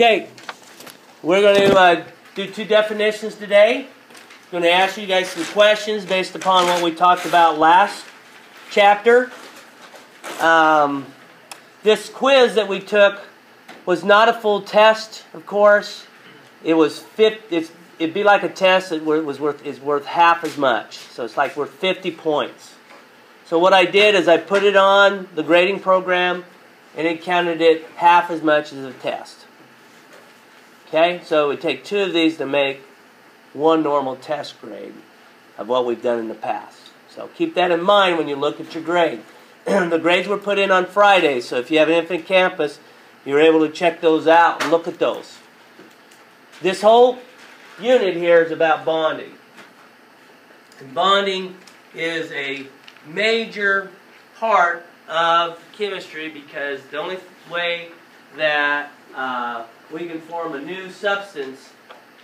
Okay, we're going to uh, do two definitions today. I'm going to ask you guys some questions based upon what we talked about last chapter. Um, this quiz that we took was not a full test, of course. It was it'd be like a test that was worth is worth half as much. So it's like worth 50 points. So what I did is I put it on the grading program, and it counted it half as much as a test. Okay, so we take two of these to make one normal test grade of what we've done in the past. So keep that in mind when you look at your grade. the grades were put in on Friday, so if you have an Infinite Campus, you're able to check those out and look at those. This whole unit here is about bonding. And bonding is a major part of chemistry because the only way that uh, we can form a new substance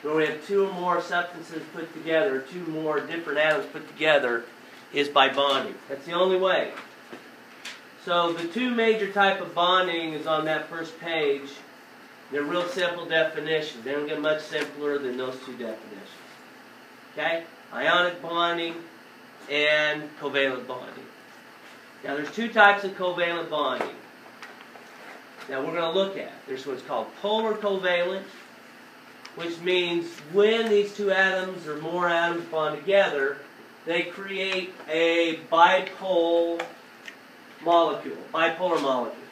where we have two or more substances put together, two more different atoms put together, is by bonding. That's the only way. So the two major type of bonding is on that first page. They're real simple definitions. They don't get much simpler than those two definitions. Okay? Ionic bonding and covalent bonding. Now there's two types of covalent bonding that we're going to look at. There's what's called polar covalent, which means when these two atoms or more atoms bond together, they create a bipole molecule, bipolar molecule.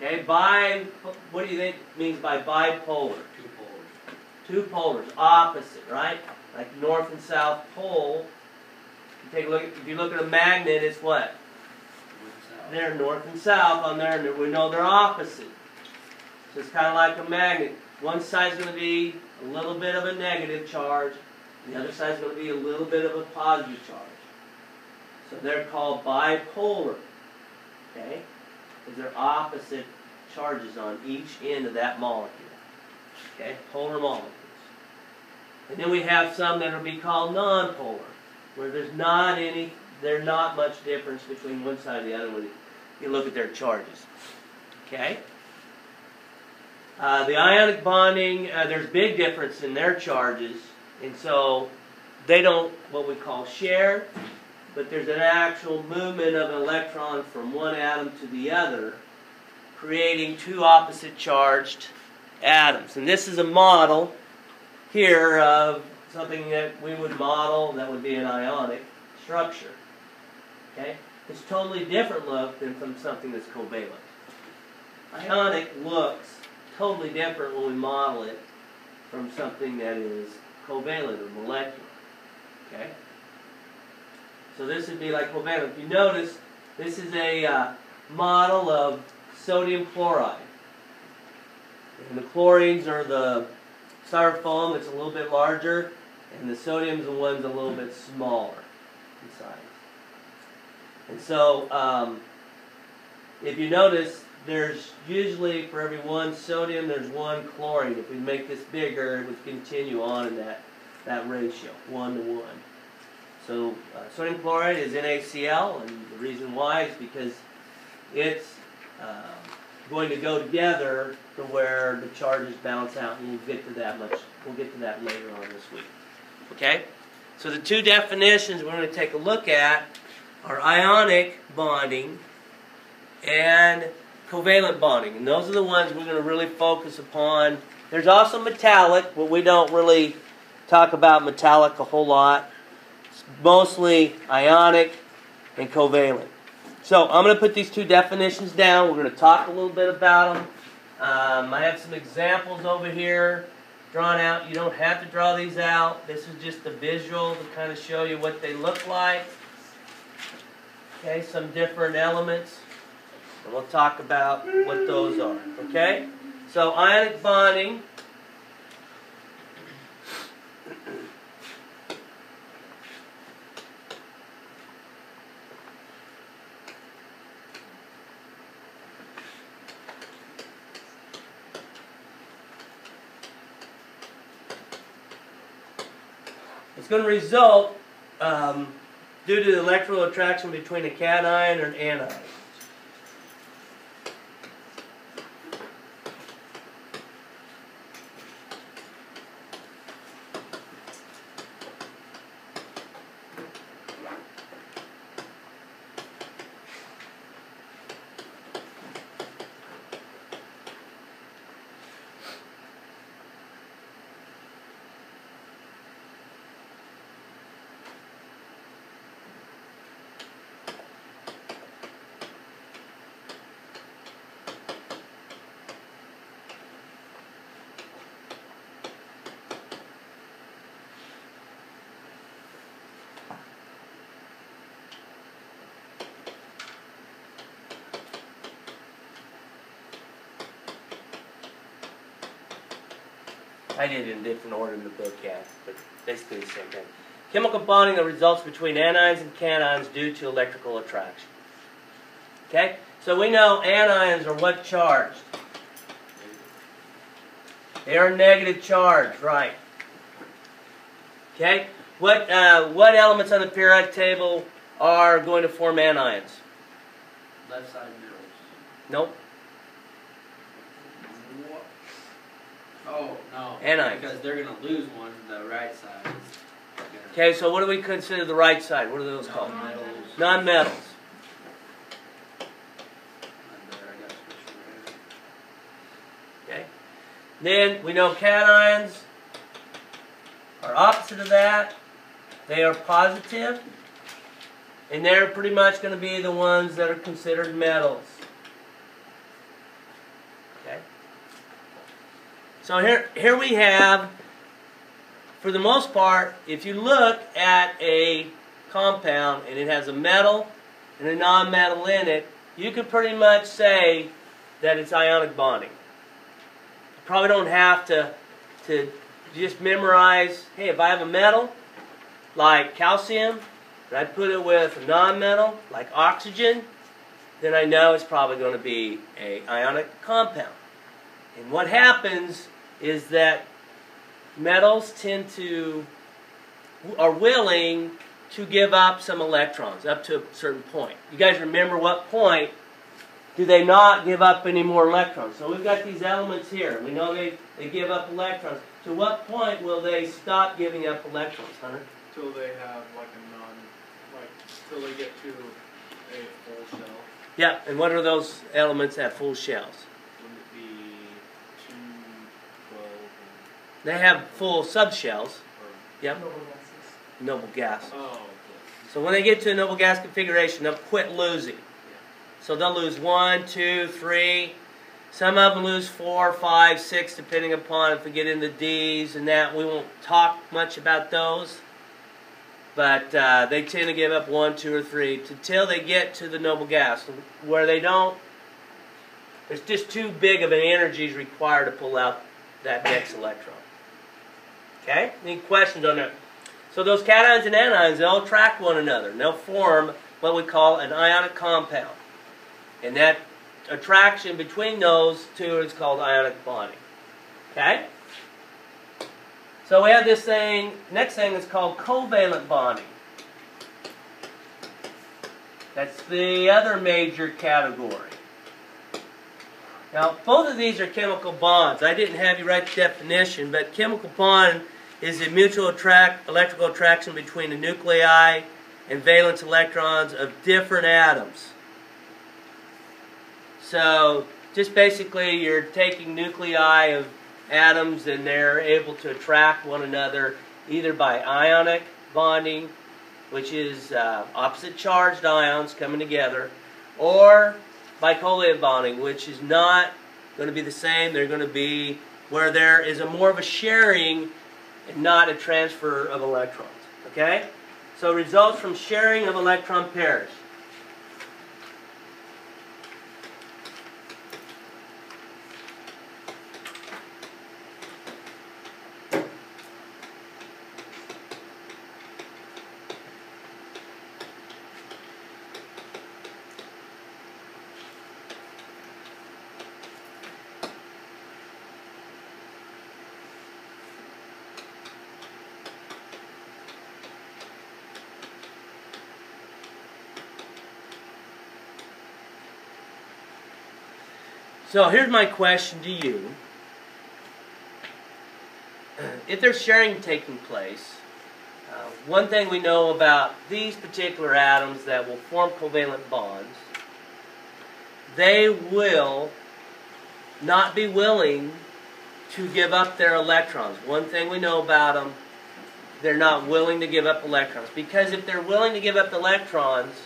Okay, bi, what do you think means by bipolar? Two polars. Two polars, opposite, right? Like north and south pole. You take a look. If you look at a magnet, it's what? They're north and south on there, we know they're opposite. So it's kind of like a magnet. One side's going to be a little bit of a negative charge, the other side's going to be a little bit of a positive charge. So they're called bipolar. Okay? Because they're opposite charges on each end of that molecule. Okay? Polar molecules. And then we have some that will be called nonpolar, where there's not any, there's not much difference between one side and the other when you look at their charges. Okay? Uh, the ionic bonding, uh, there's big difference in their charges, and so they don't what we call share, but there's an actual movement of an electron from one atom to the other, creating two opposite charged atoms. And this is a model here of something that we would model that would be an ionic structure. Okay? It's totally different look than from something that's covalent. Ionic looks totally different when we model it from something that is covalent or molecular. Okay? So this would be like covalent. If you notice, this is a uh, model of sodium chloride. And the chlorines are the styrofoam, it's a little bit larger, and the sodium's the one's a little bit smaller. And so, um, if you notice, there's usually for every one sodium, there's one chlorine. If we make this bigger, it would continue on in that, that ratio, one to one. So uh, sodium chloride is NaCl, and the reason why is because it's uh, going to go together to where the charges balance out, and we'll get to that much. We'll get to that later on this week. Okay. So the two definitions we're going to take a look at are ionic bonding and covalent bonding. And those are the ones we're going to really focus upon. There's also metallic, but we don't really talk about metallic a whole lot. It's mostly ionic and covalent. So I'm going to put these two definitions down. We're going to talk a little bit about them. Um, I have some examples over here drawn out. You don't have to draw these out. This is just the visual to kind of show you what they look like. Okay, some different elements. And we'll talk about what those are. Okay? So ionic bonding. It's going to result um, due to the electrical attraction between a cation and an anion. I did it in a different order in the book, yeah, but basically the same thing. Chemical bonding that results between anions and cations due to electrical attraction. Okay? So we know anions are what charged? They are negative charge, right? Okay? What, uh, what elements on the periodic table are going to form anions? Left side minerals. Nope. Oh, no. Anions. Because they're going to lose one, the right side Okay, so what do we consider the right side? What are those called? metals. Non-metals. Okay. Then we know cations are opposite of that. They are positive, and they're pretty much going to be the ones that are considered metals. Okay. So here, here we have, for the most part, if you look at a compound and it has a metal and a non-metal in it, you can pretty much say that it's ionic bonding. You probably don't have to, to just memorize, hey, if I have a metal, like calcium, and I put it with a non-metal, like oxygen, then I know it's probably going to be a ionic compound. And what happens is that metals tend to, are willing to give up some electrons up to a certain point. You guys remember what point do they not give up any more electrons? So we've got these elements here. We know they, they give up electrons. To what point will they stop giving up electrons, Hunter? Till they have like a non, like till they get to a full shell. Yeah, and what are those elements at full shells? Wouldn't it be two, twelve, They have full subshells. Yep, noble gas. oh, okay. So when they get to a noble gas configuration, they'll quit losing. So they'll lose one, two, three. Some of them lose four, five, six, depending upon if we get into the D's and that. We won't talk much about those. But uh, they tend to give up one, two, or three until they get to the noble gas, where they don't. There's just too big of an energy is required to pull out that next electron. Okay? Any questions on that? So those cations and anions, they'll attract one another. And they'll form what we call an ionic compound. And that attraction between those two is called ionic bonding. Okay? So we have this thing, next thing is called covalent bonding. That's the other major category. Now, both of these are chemical bonds. I didn't have you write the definition, but chemical bond is a mutual attract, electrical attraction between the nuclei and valence electrons of different atoms. So, just basically, you're taking nuclei of atoms and they're able to attract one another either by ionic bonding, which is uh, opposite charged ions coming together, or by covalent bonding, which is not going to be the same. They're going to be where there is a more of a sharing not a transfer of electrons. Okay? So results from sharing of electron pairs. So here's my question to you. If there's sharing taking place, uh, one thing we know about these particular atoms that will form covalent bonds, they will not be willing to give up their electrons. One thing we know about them, they're not willing to give up electrons. Because if they're willing to give up electrons,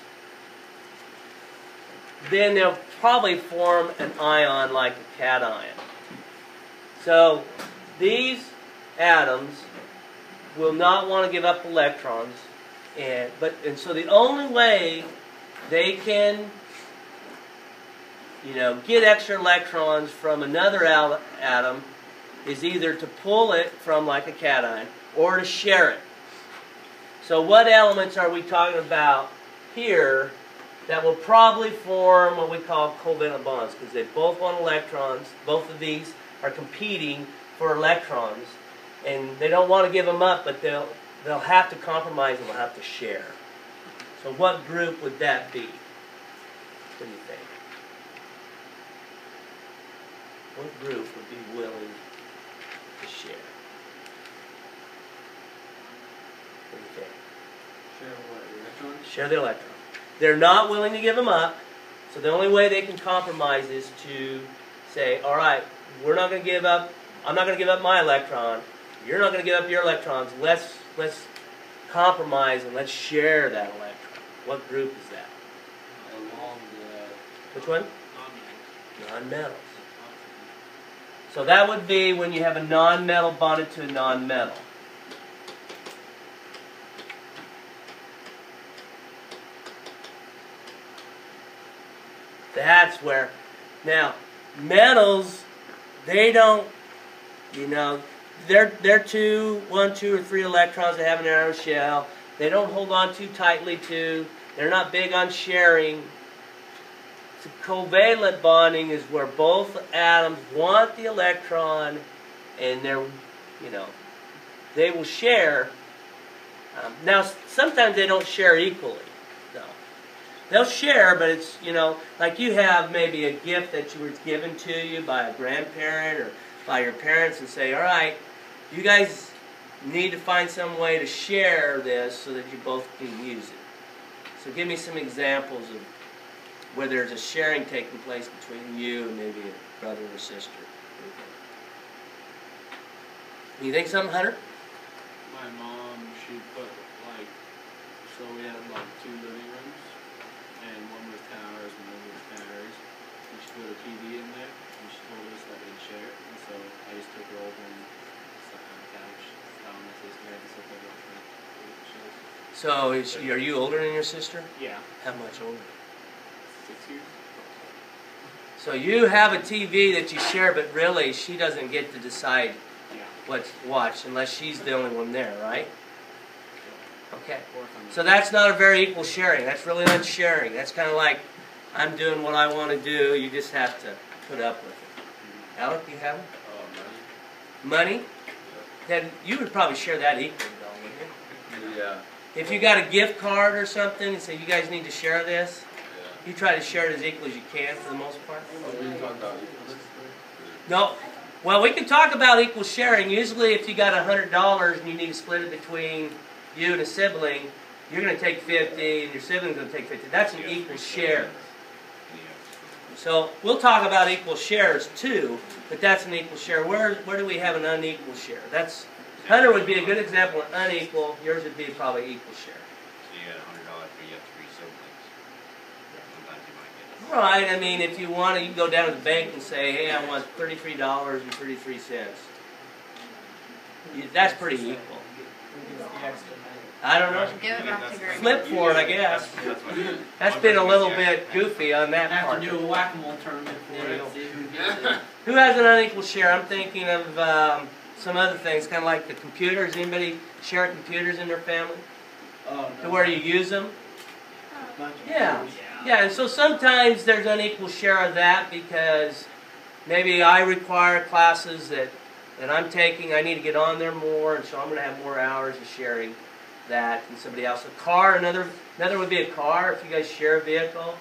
then they'll probably form an ion like a cation. So these atoms will not want to give up electrons, and but and so the only way they can you know get extra electrons from another atom is either to pull it from like a cation or to share it. So what elements are we talking about here that will probably form what we call covalent bonds because they both want electrons. Both of these are competing for electrons and they don't want to give them up but they'll they'll have to compromise and they'll have to share. So what group would that be? What do you think? What group would be willing to share? What do you think? Share what? Electrons? Share the electron. They're not willing to give them up, so the only way they can compromise is to say, all right, we're not going to give up, I'm not going to give up my electron, you're not going to give up your electrons, let's, let's compromise and let's share that electron. What group is that? Along the. Which one? Non-metals. Non-metals. So that would be when you have a non-metal bonded to a non-metal. That's where, now, metals, they don't, you know, they're, they're two, one, two, or three electrons they have their own shell. They don't hold on too tightly to. They're not big on sharing. So covalent bonding is where both atoms want the electron, and they're, you know, they will share. Um, now, sometimes they don't share equally. They'll share, but it's you know, like you have maybe a gift that you were given to you by a grandparent or by your parents, and say, all right, you guys need to find some way to share this so that you both can use it. So give me some examples of where there's a sharing taking place between you and maybe a brother or sister. You think something, Hunter? My mom, she put like, so we had like two living rooms, and one was towers and one was towers. And she put a TV in there, and she told us that we'd share it. And so I just took her over and sat on the couch, on my sister, and sit there watching the shows. So, is, are you older than your sister? Yeah, How much older? six years. So you have a TV that you share, but really she doesn't get to decide Yeah. what to watch unless she's the only one there, right? Okay. Or if I'm So that's not a very equal sharing. That's really not sharing. That's kind of like I'm doing what I want to do. You just have to put up with it. Alec, you have it? Oh, uh, money? Then you would probably share that equally, though, wouldn't you? Yeah. If you got a gift card or something and say you guys need to share this, Yeah. you try to share it as equal as you can for the most part. What are you talking about? No. Well, we can talk about equal sharing. Usually, if you got a hundred dollars and you need to split it between you and a sibling, you're going to take fifty, and your sibling's going to take fifty. That's an equal share. So we'll talk about equal shares too, but that's an equal share. Where where do we have an unequal share? That's Hunter would be a good example of unequal. Yours would be probably equal share. So you got a hundred dollars, but you have three siblings. Sometimes you might get. Right. I mean, if you want to, you can go down to the bank and say, "Hey, I want thirty-three dollars and thirty-three cents." That's pretty equal. I don't know. Give it back to Greg. Flip for it, I guess. That's been a little bit goofy on that Have to do a whack-a-mole tournament for it. See who gets it. Who has an unequal share? I'm thinking of um, some other things, kind of like the computers. Anybody share computers in their family Oh, to where you use them? Yeah. Yeah, and so sometimes there's an unequal share of that because maybe I require classes that, that I'm taking, I need to get on there more, and so I'm going to have more hours of sharing that and somebody else. A car, another another would be a car if you guys share a vehicle.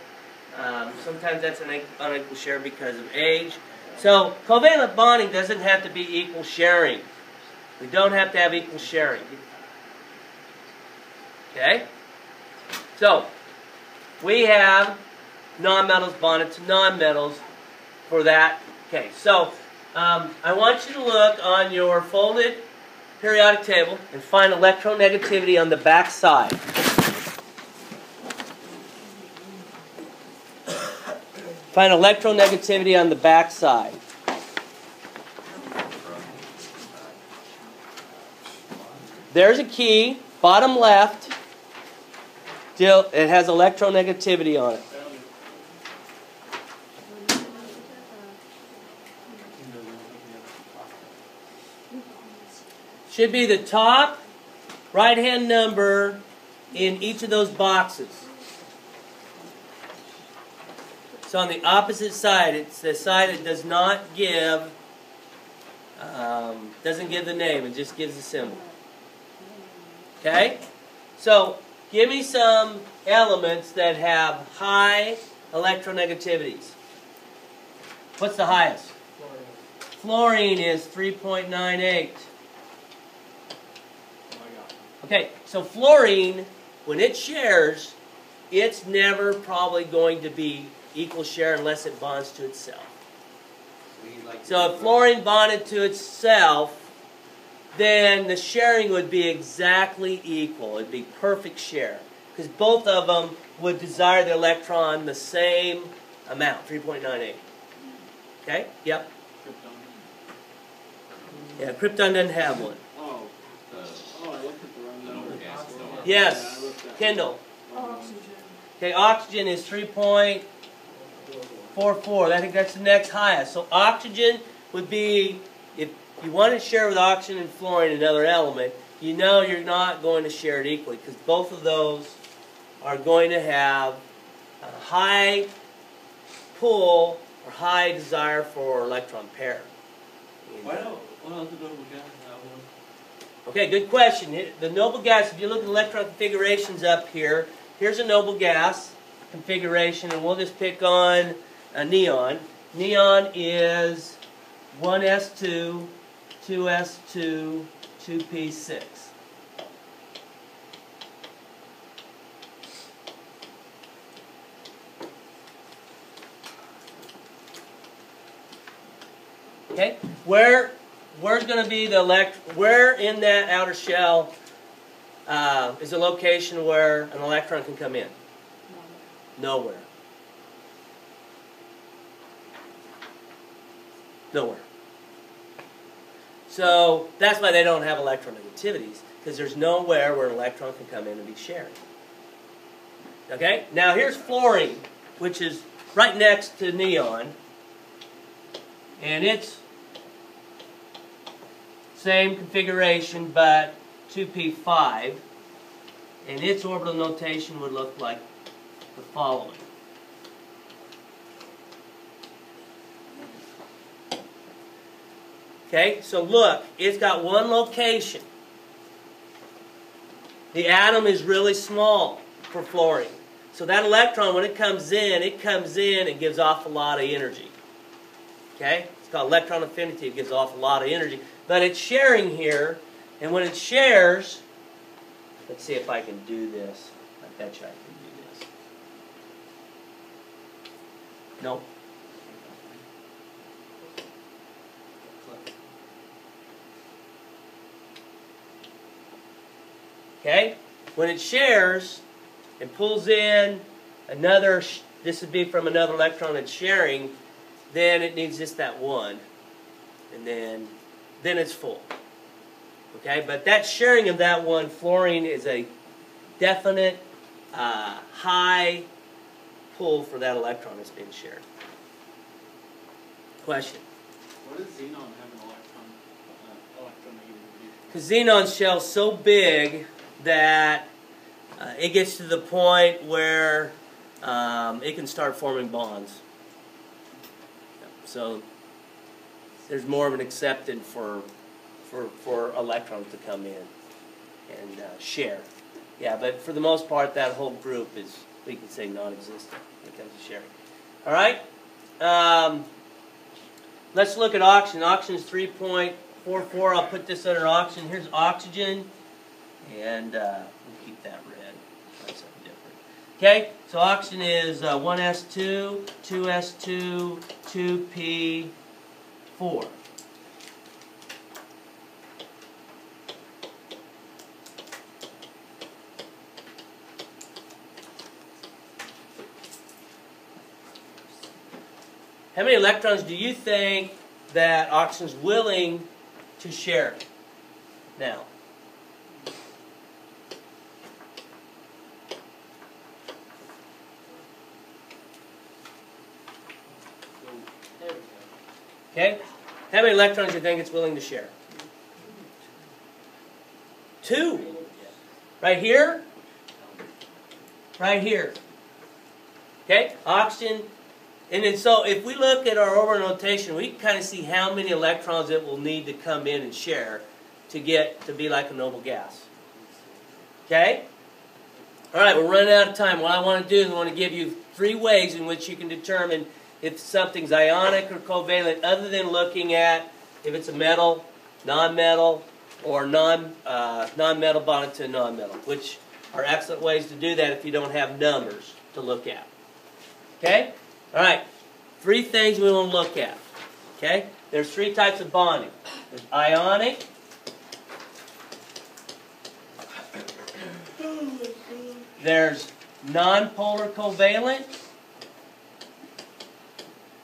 Um, sometimes that's an unequal share because of age. So covalent bonding doesn't have to be equal sharing. We don't have to have equal sharing. Okay? So, we have nonmetals bonded to nonmetals for that case. So, um, I want you to look on your folded periodic table and find electronegativity on the back side. Find electronegativity on the back side. There's a key, bottom left. It has electronegativity on it. Should be the top right hand number in each of those boxes. So on the opposite side, it's the side that does not give, um, doesn't give the name, it just gives the symbol. Okay? So give me some elements that have high electronegativities. What's the highest? Fluorine is 3.98. Okay, so fluorine, when it shares, it's never probably going to be equal share unless it bonds to itself. So if fluorine bonded to itself, then the sharing would be exactly equal. It'd be perfect share. Because both of them would desire the electron the same amount, 3.98. Okay? Yep. Krypton. Yeah, krypton doesn't have one. Oh, the oh, I looked at the wrong No, number. gas, no. Yeah, Yes. Kendall. Oxygen. Okay, oxygen is 3.44. I think that's the next highest. So oxygen would be, if you want to share with oxygen and fluorine another element, you know you're not going to share it equally because both of those are going to have a high pull or high desire for electron pair. Why don't, why don't the noble gas have one? Okay, good question. The noble gas, if you look at electron configurations up here, here's a noble gas configuration, and we'll just pick on a neon. Neon is 1s2, 2s2, 2p6. Okay, where where's going to be the elect? Where in that outer shell uh, is a location where an electron can come in? Nowhere. Nowhere. So that's why they don't have electronegativities because there's nowhere where an electron can come in and be shared. Okay. Now here's fluorine, which is right next to neon, and it's same configuration, but 2p5. And its orbital notation would look like the following. Okay, so look, it's got one location. The atom is really small for fluorine. So that electron, when it comes in, it comes in and gives off a lot of energy. Okay? Called electron affinity. It gives off a lot of energy. But it's sharing here, and when it shares, let's see if I can do this. I bet you I can do this. Nope. Okay? When it shares and pulls in another, this would be from another electron it's sharing, then it needs just that one. And then, then it's full. Okay? But that sharing of that one, fluorine is a definite uh, high pull for that electron that's being shared. Question. What does xenon have an electron, uh, electronegativity? Because xenon shell's so big that uh, it gets to the point where um, it can start forming bonds. So there's more of an acceptance for for for electrons to come in and uh, share. Yeah, but for the most part, that whole group is we can say non-existent when it comes to sharing. All right. Um, let's look at oxygen. Oxygen is 3.44. I'll put this under oxygen. Here's oxygen, and uh, we'll keep that red. That's something different. Okay, so oxygen is uh, 1s2, 2s2, 2p4. How many electrons do you think that oxygen's willing to share now? Okay? How many electrons do you think it's willing to share? two. Right here, right here. Okay, oxygen. And then so if we look at our orbital notation, we can kind of see how many electrons it will need to come in and share to get to be like a noble gas. Okay? All right, we're running out of time. What I want to do is I want to give you three ways in which you can determine if something's ionic or covalent other than looking at if it's a metal, non-metal, or non, uh, non-metal bonded to a non-metal, which are excellent ways to do that if you don't have numbers to look at. Okay? All right. Three things we want to look at. Okay? There's three types of bonding. There's ionic. There's nonpolar covalent.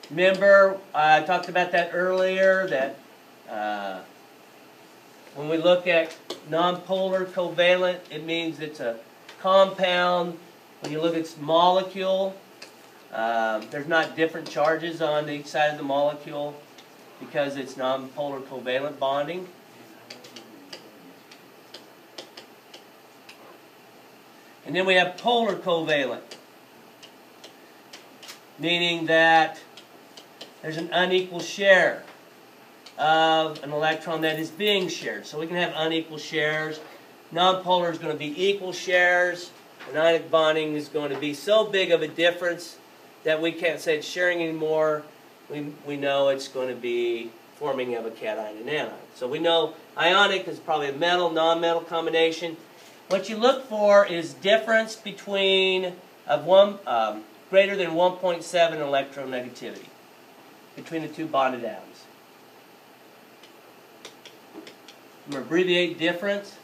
Remember, I talked about that earlier, that uh, when we look at nonpolar covalent, it means it's a compound. When you look at its molecule, um, there's not different charges on each side of the molecule because it's nonpolar covalent bonding. And then we have polar covalent, meaning that there's an unequal share of an electron that is being shared. So we can have unequal shares. Nonpolar is going to be equal shares. And ionic bonding is going to be so big of a difference that we can't say it's sharing anymore. We, we know it's going to be forming of a cation and anion. So we know ionic is probably a metal, non-metal combination. What you look for is difference between of one um, greater than 1.7 electronegativity between the two bonded atoms. I'm going to abbreviate difference.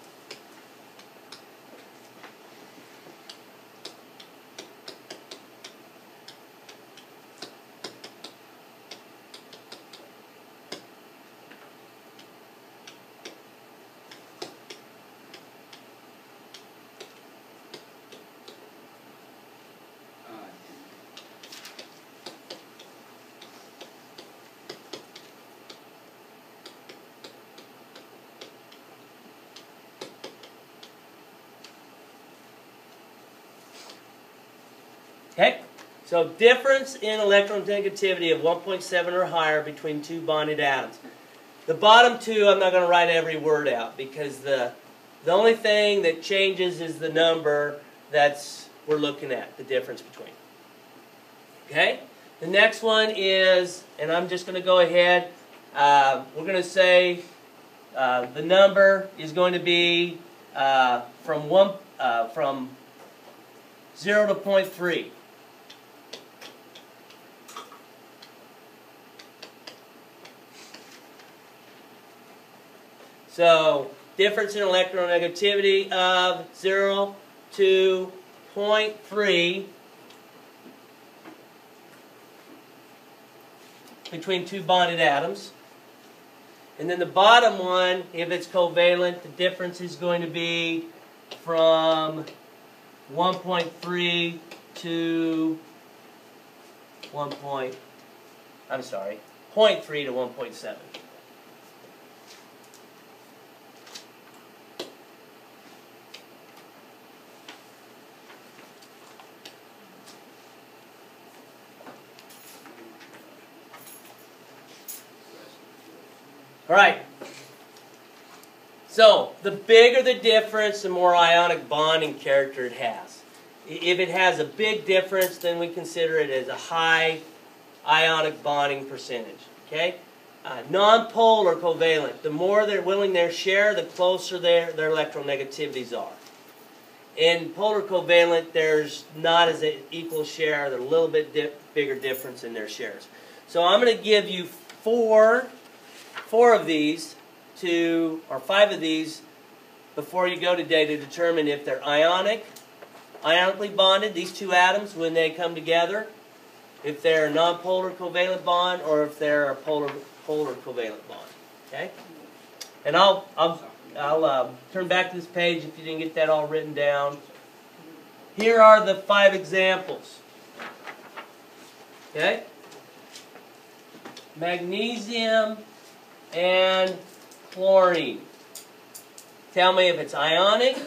Okay? So difference in electronegativity of 1.7 or higher between two bonded atoms. The bottom two, I'm not going to write every word out because the, the only thing that changes is the number that's we're looking at, the difference between. Okay? The next one is, and I'm just going to go ahead, uh, we're going to say uh, the number is going to be uh, from one uh, from 0 to 0.3. So, difference in electronegativity of 0 to 0.3 between two bonded atoms. And then the bottom one, if it's covalent, the difference is going to be from 1.3 to 1. Point, I'm sorry, 0.3 to 1.7. All right. So, the bigger the difference, the more ionic bonding character it has. If it has a big difference, then we consider it as a high ionic bonding percentage. Okay? Uh, non-polar covalent, the more they're willing to share, the closer their, their electronegativities are. In polar covalent, there's not as an equal share, there's a little bit bigger difference in their shares. So I'm going to give you four four of these to, or five of these, before you go today to determine if they're ionic, ionically bonded, these two atoms, when they come together, if they're a nonpolar covalent bond, or if they're a polar, polar covalent bond. Okay? And I'll, I'll, I'll uh, turn back to this page if you didn't get that all written down. Here are the five examples. Okay? Magnesium, and chlorine. tell me if it's ionic,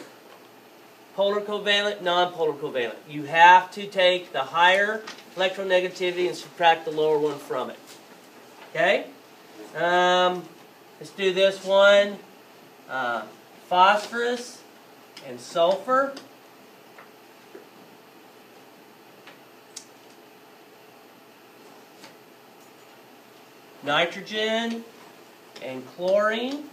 polar covalent, non-polar covalent. You have to take the higher electronegativity and subtract the lower one from it. Okay? Um, let's do this one. Uh, phosphorus and sulfur. Nitrogen and chlorine.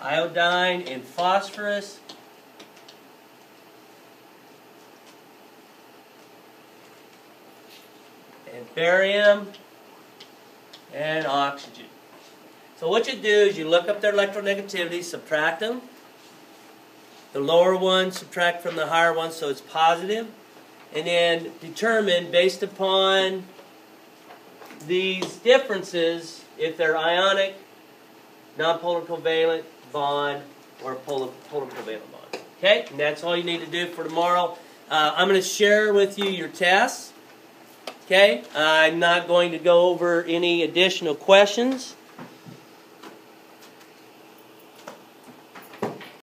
Iodine and phosphorus. And barium and oxygen. So what you do is you look up their electronegativity, subtract them. The lower one subtract from the higher one so it's positive, and then determine based upon these differences if they're ionic, nonpolar covalent bond, or polar, polar covalent bond. Okay, and that's all you need to do for tomorrow. Uh, I'm going to share with you your tests. Okay, I'm not going to go over any additional questions.